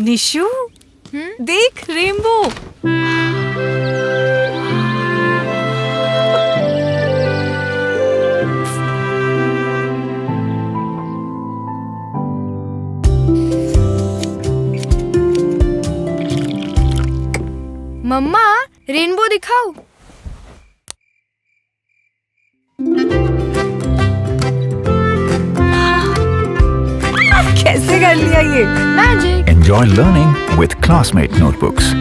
निशु देख रेनबो। मम्मा रेनबो दिखाओ। कैसे कर लिया ये magic Enjoy learning with Classmate Notebooks.